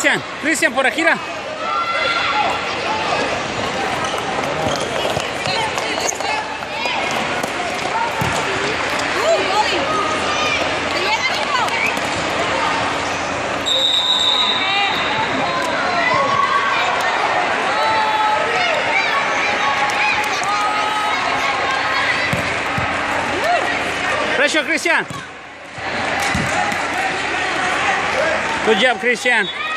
Cristian, Cristian, por aquí. Pressure, Christian. Good job, Christian.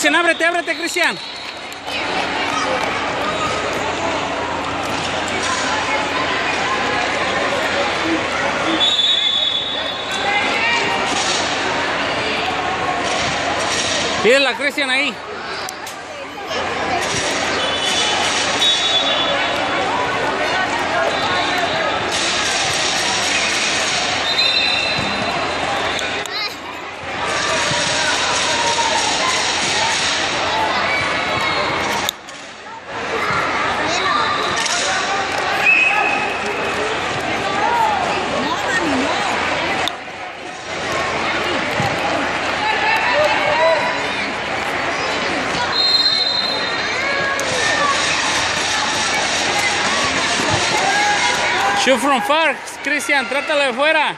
Cristian, ábrete, ábrete, Cristian. Pídela, Cristian, ahí. Shoot from far, Cristian, trátalo de fuera.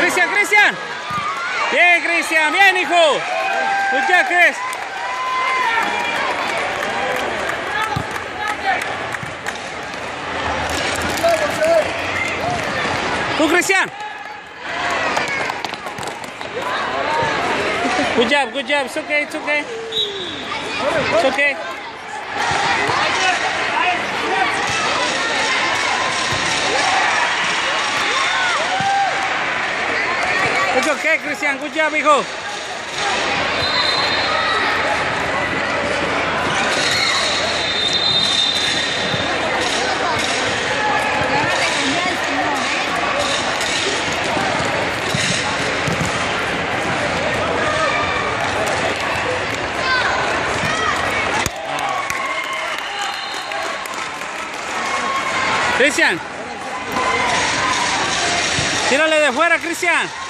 Cristian, Cristian. Cristian, bien, hijo. Job, Chris. Tú, Cristian. Good job, good job. It's okay, it's okay. It's okay. Cristian. Good job, hijo. Cristian. Tírale de fuera, Cristian.